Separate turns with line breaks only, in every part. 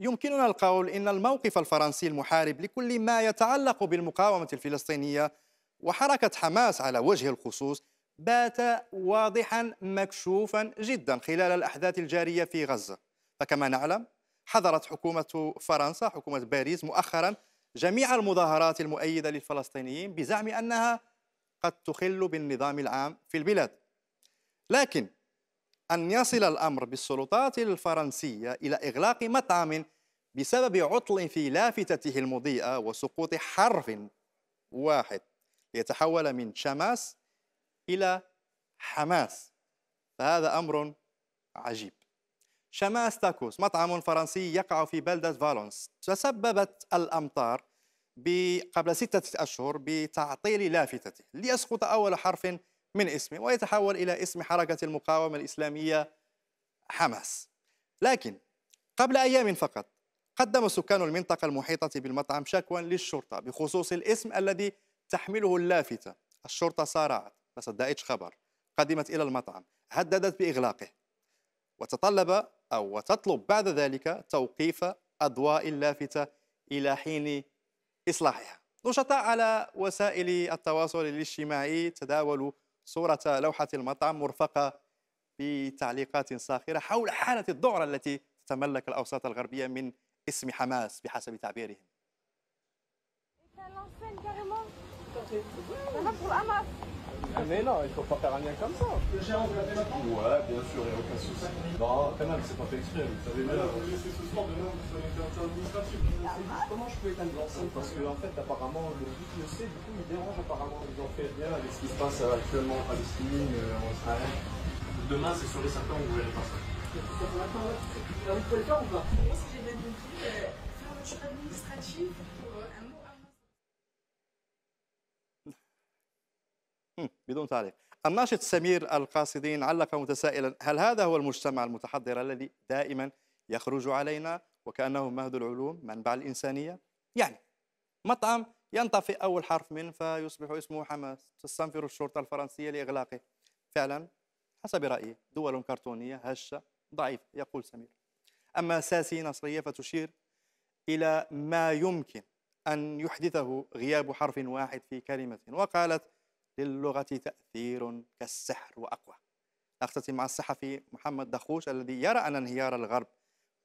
يمكننا القول إن الموقف الفرنسي المحارب لكل ما يتعلق بالمقاومة الفلسطينية وحركة حماس على وجه الخصوص بات واضحا مكشوفا جدا خلال الأحداث الجارية في غزة. فكما نعلم حظرت حكومة فرنسا حكومة باريس مؤخرا جميع المظاهرات المؤيدة للفلسطينيين بزعم أنها قد تخل بالنظام العام في البلاد. لكن أن يصل الأمر بالسلطات الفرنسية إلى إغلاق مطعم بسبب عطل في لافتته المضيئة وسقوط حرف واحد ليتحول من شماس إلى حماس. فهذا أمر عجيب. شماس تاكوس مطعم فرنسي يقع في بلدة فالونس. تسببت الأمطار قبل ستة أشهر بتعطيل لافتته ليسقط أول حرف من اسمه ويتحول إلى اسم حركة المقاومة الإسلامية حماس. لكن قبل أيام فقط قدم سكان المنطقة المحيطة بالمطعم شكوى للشرطة بخصوص الاسم الذي تحمله اللافتة الشرطة صارعت ما صدقتش خبر قدمت إلى المطعم هددت بإغلاقه. وتطلب أو وتطلب بعد ذلك توقيف أضواء اللافتة إلى حين إصلاحها. نشطاء على وسائل التواصل الاجتماعي تداولوا صورة لوحة المطعم مرفقة بتعليقات ساخرة حول حالة الذعر التي تتملك الأوساط الغربية من اسم حماس بحسب تعبيرهم.
Ah, mais non, il faut pas faire un lien comme ça. Le gérant de la Ouais, bien sûr, il n'y a aucun souci. Non, Canal, c'est pas fait exprès, vous savez bien. C'est ce soir, demain, vous serez administratif. Comment je peux éteindre l'enceinte? Parce qu'en en fait, apparemment, le but le sait, du coup, il dérange apparemment. Ils ont fait bien avec ce qui se passe actuellement en Palestine, euh, en Israël. Demain, c'est sûr et certain, vous verrez pas ça. Vous pouvez le faire ou pas? Moi, si j'ai bien compris, fermeture administrative
بدون تعليق. الناشط سمير القاصدين علق متسائلا هل هذا هو المجتمع المتحضر الذي دائما يخرج علينا وكأنه مهد العلوم منبع الإنسانية؟ يعني مطعم ينطفئ أول حرف منه فيصبح اسمه حماس. تستنفر الشرطة الفرنسية لإغلاقه. فعلا حسب رأيي دول كرتونية هشة ضعيفة يقول سمير. أما ساسي نصرية فتشير إلى ما يمكن أن يحدثه غياب حرف واحد في كلمة. وقالت للغة تأثير كالسحر وأقوى. نختتم مع الصحفي محمد دخوش الذي يرى أن انهيار الغرب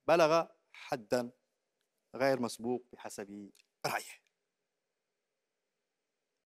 بلغ حدا غير مسبوق بحسب رأيه.